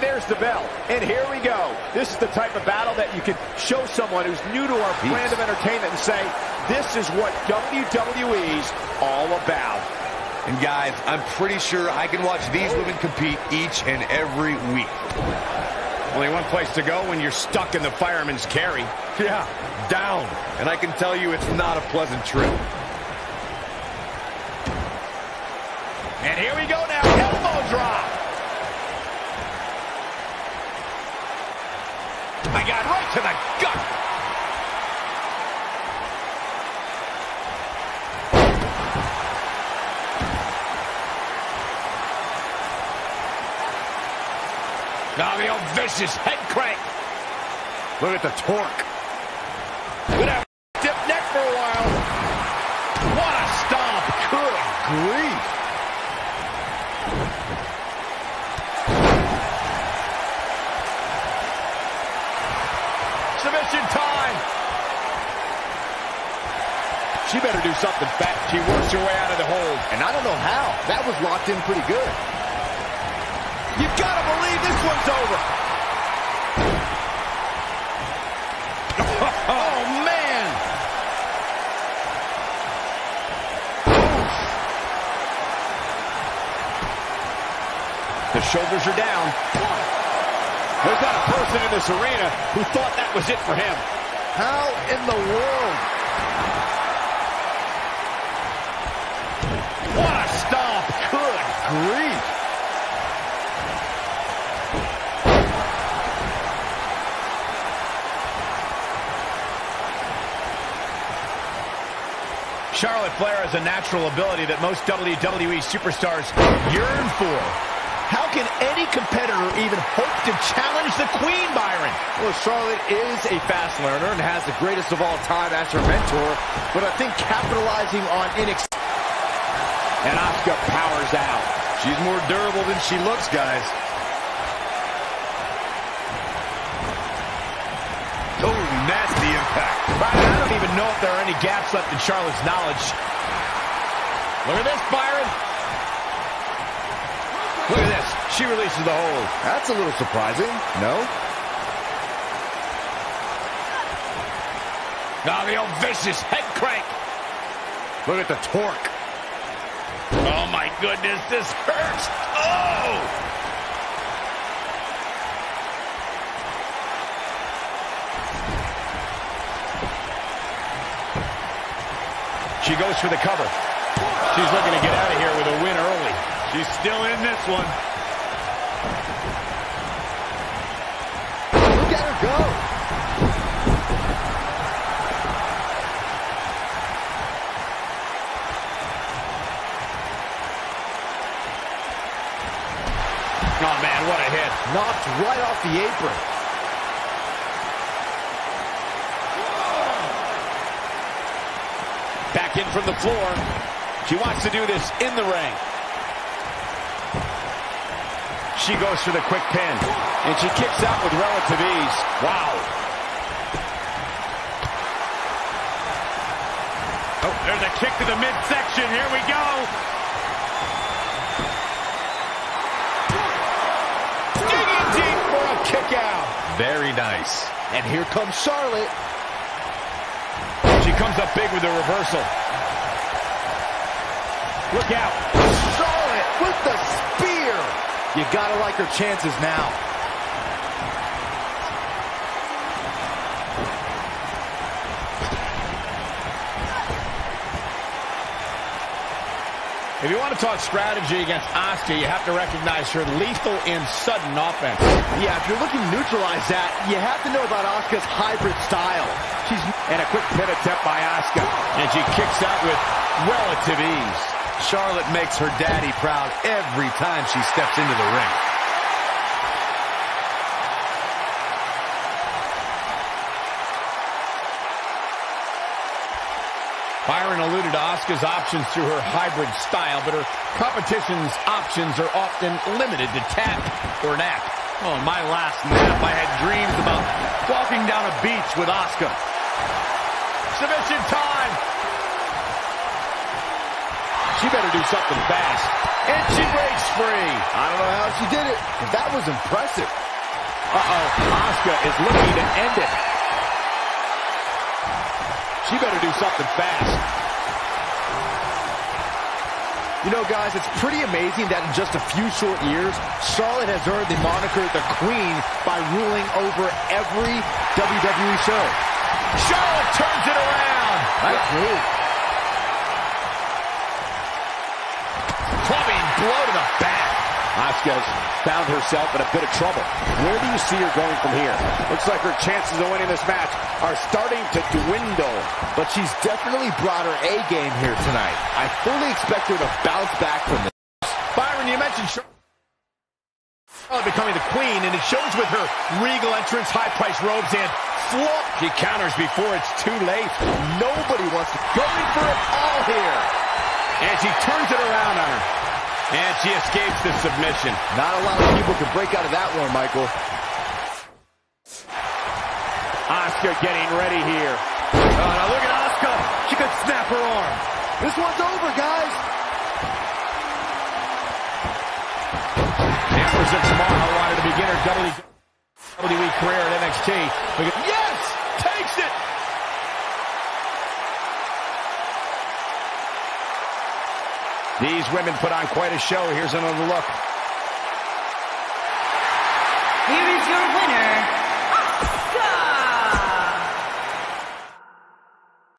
And there's the bell. And here we go. This is the type of battle that you can show someone who's new to our brand of entertainment and say, this is what WWE's all about. And guys, I'm pretty sure I can watch these women compete each and every week. Only one place to go when you're stuck in the fireman's carry. Yeah, down. And I can tell you it's not a pleasant trip. And here we go My God, right to the gut. Now the old vicious head crank. Look at the torque. At that dip neck for a while. What a stomp. Good grief. Submission time. She better do something fast. She works her way out of the hold. And I don't know how. That was locked in pretty good. You've gotta believe this one's over. oh, man. The shoulders are down. There's not a person in this arena who thought that was it for him. How in the world? Charlotte Flair has a natural ability that most WWE superstars yearn for. How can any competitor even hope to challenge the Queen, Byron? Well, Charlotte is a fast learner and has the greatest of all time as her mentor, but I think capitalizing on inex... And Asuka powers out. She's more durable than she looks, guys. Oh, nasty impact. I don't even know if there are any gaps left in Charlotte's knowledge. Look at this, Byron. Look at this. She releases the hold. That's a little surprising, no? Now the old vicious head crank. Look at the torque. Oh, my goodness, this hurts. Oh! She goes for the cover. She's looking to get out of here with a win early. She's still in this one. Look at her go. Oh, man, what a hit. Knocked right off the apron. Back in from the floor. She wants to do this in the ring. She goes for the quick pin. And she kicks out with relative ease. Wow. Oh, there's a kick to the midsection. Here we go. Digging deep for a kick out. Very nice. And here comes Charlotte. She comes up big with the reversal. Look out. Charlotte with the spear. You gotta like her chances now. If you want to talk strategy against Asuka, you have to recognize her lethal and sudden offense. Yeah, if you're looking to neutralize that, you have to know about Asuka's hybrid style. She's and a quick pin attempt by Asuka, and she kicks out with relative ease. Charlotte makes her daddy proud every time she steps into the ring. Byron alluded to Asuka's options through her hybrid style, but her competition's options are often limited to tap or nap. Oh, my last nap, I had dreams about walking down a beach with Asuka. Submission time. She better do something fast. And she breaks free. I don't know how she did it, but that was impressive. Uh-oh, Asuka is looking to end it. She better do something fast. You know, guys, it's pretty amazing that in just a few short years, Charlotte has earned the moniker the Queen by ruling over every WWE show. Charlotte turns it around. Nice move. Clubbing blow to the back. Asuka's found herself in a bit of trouble. Where do you see her going from here? Looks like her chances of winning this match are starting to dwindle. But she's definitely brought her A game here tonight. I fully expect her to bounce back from this. Byron, you mentioned Charlotte becoming the queen, and it shows with her regal entrance, high-priced robes, and flop. She counters before it's too late. Nobody wants to going for it all here. And she turns it around on her. And she escapes the submission. Not a lot of people can break out of that one, Michael. Asuka getting ready here. Oh, now look at Asuka. She could snap her arm. This one's over, guys. Empress of Tomorrow wanted to begin her WWE career at NXT. These women put on quite a show. Here's another look.